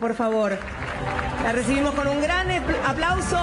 por favor. La recibimos con un gran aplauso